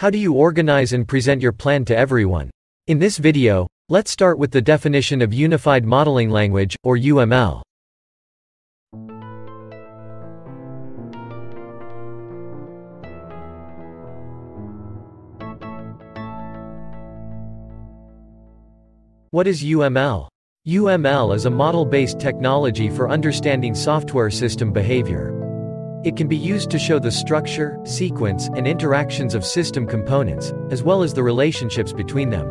How do you organize and present your plan to everyone? In this video, let's start with the definition of Unified Modeling Language, or UML. What is UML? UML is a model-based technology for understanding software system behavior. It can be used to show the structure, sequence, and interactions of system components, as well as the relationships between them.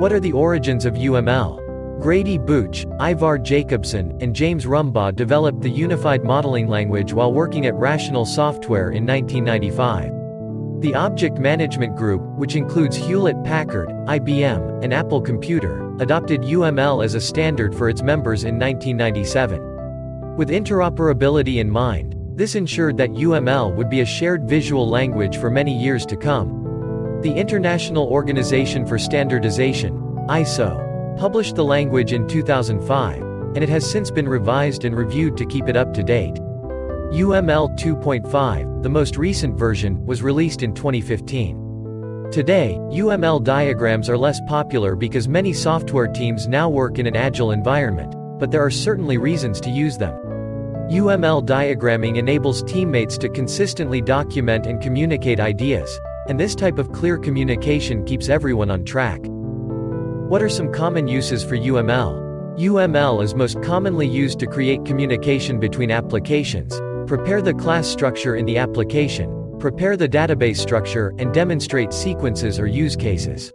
What are the origins of UML? Grady Booch, Ivar Jacobson, and James Rumbaugh developed the Unified Modeling Language while working at Rational Software in 1995. The Object Management Group, which includes Hewlett-Packard, IBM, and Apple Computer, adopted UML as a standard for its members in 1997. With interoperability in mind, this ensured that UML would be a shared visual language for many years to come. The International Organization for Standardization, ISO, published the language in 2005, and it has since been revised and reviewed to keep it up to date. UML 2.5, the most recent version, was released in 2015. Today, UML diagrams are less popular because many software teams now work in an agile environment, but there are certainly reasons to use them. UML diagramming enables teammates to consistently document and communicate ideas, and this type of clear communication keeps everyone on track. What are some common uses for UML? UML is most commonly used to create communication between applications, Prepare the class structure in the application, prepare the database structure, and demonstrate sequences or use cases.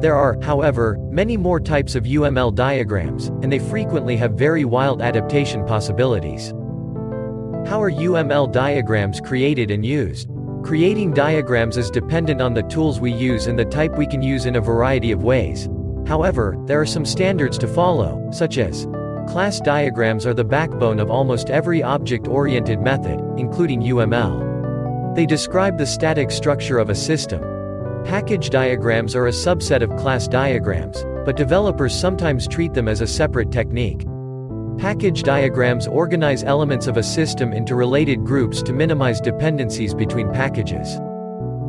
There are, however, many more types of UML diagrams, and they frequently have very wild adaptation possibilities. How are UML diagrams created and used? Creating diagrams is dependent on the tools we use and the type we can use in a variety of ways. However, there are some standards to follow, such as Class diagrams are the backbone of almost every object-oriented method, including UML. They describe the static structure of a system. Package diagrams are a subset of class diagrams, but developers sometimes treat them as a separate technique. Package diagrams organize elements of a system into related groups to minimize dependencies between packages.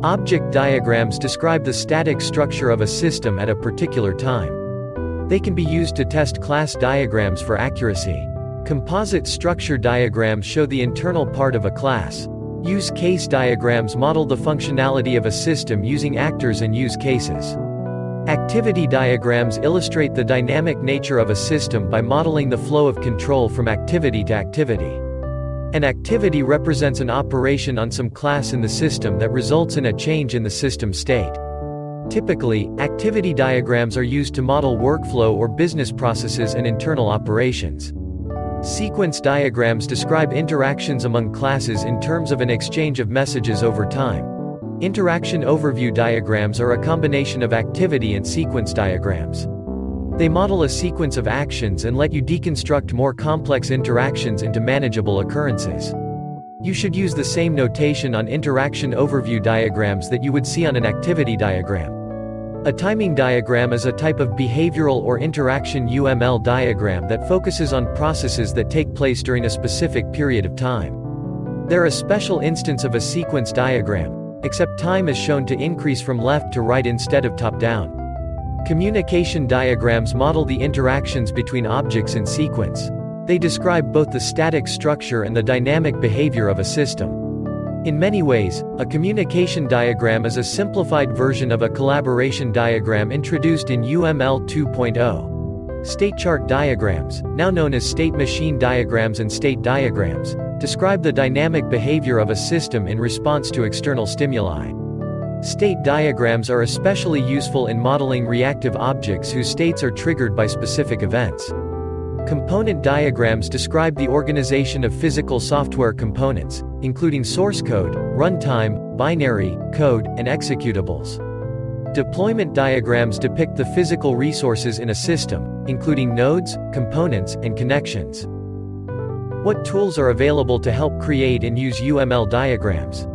Object diagrams describe the static structure of a system at a particular time. They can be used to test class diagrams for accuracy. Composite structure diagrams show the internal part of a class. Use case diagrams model the functionality of a system using actors and use cases. Activity diagrams illustrate the dynamic nature of a system by modeling the flow of control from activity to activity. An activity represents an operation on some class in the system that results in a change in the system state. Typically, activity diagrams are used to model workflow or business processes and internal operations. Sequence diagrams describe interactions among classes in terms of an exchange of messages over time. Interaction overview diagrams are a combination of activity and sequence diagrams. They model a sequence of actions and let you deconstruct more complex interactions into manageable occurrences. You should use the same notation on interaction overview diagrams that you would see on an activity diagram. A timing diagram is a type of behavioral or interaction UML diagram that focuses on processes that take place during a specific period of time. They're a special instance of a sequence diagram, except time is shown to increase from left to right instead of top-down. Communication diagrams model the interactions between objects in sequence. They describe both the static structure and the dynamic behavior of a system. In many ways, a communication diagram is a simplified version of a collaboration diagram introduced in UML 2.0. State chart diagrams, now known as state machine diagrams and state diagrams, describe the dynamic behavior of a system in response to external stimuli. State diagrams are especially useful in modeling reactive objects whose states are triggered by specific events. Component diagrams describe the organization of physical software components, including source code, runtime, binary, code, and executables. Deployment diagrams depict the physical resources in a system, including nodes, components, and connections. What tools are available to help create and use UML diagrams?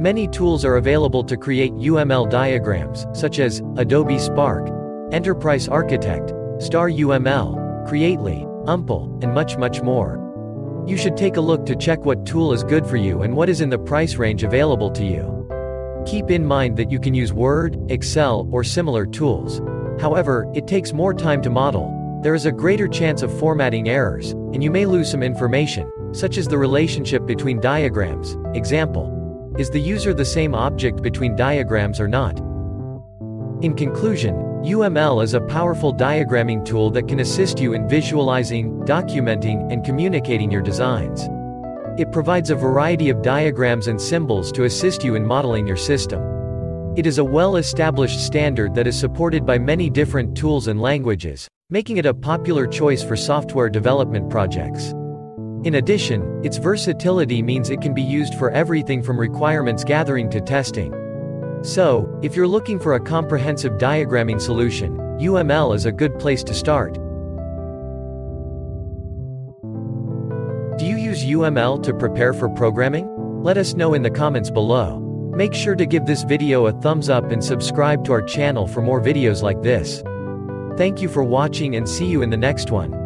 Many tools are available to create UML diagrams, such as Adobe Spark, Enterprise Architect, Star UML, Creately, Umple, and much much more. You should take a look to check what tool is good for you and what is in the price range available to you. Keep in mind that you can use Word, Excel, or similar tools. However, it takes more time to model. There is a greater chance of formatting errors, and you may lose some information, such as the relationship between diagrams. Example. Is the user the same object between diagrams or not? In conclusion, UML is a powerful diagramming tool that can assist you in visualizing, documenting, and communicating your designs. It provides a variety of diagrams and symbols to assist you in modeling your system. It is a well-established standard that is supported by many different tools and languages, making it a popular choice for software development projects. In addition, its versatility means it can be used for everything from requirements gathering to testing. So, if you're looking for a comprehensive diagramming solution, UML is a good place to start. Do you use UML to prepare for programming? Let us know in the comments below. Make sure to give this video a thumbs up and subscribe to our channel for more videos like this. Thank you for watching and see you in the next one.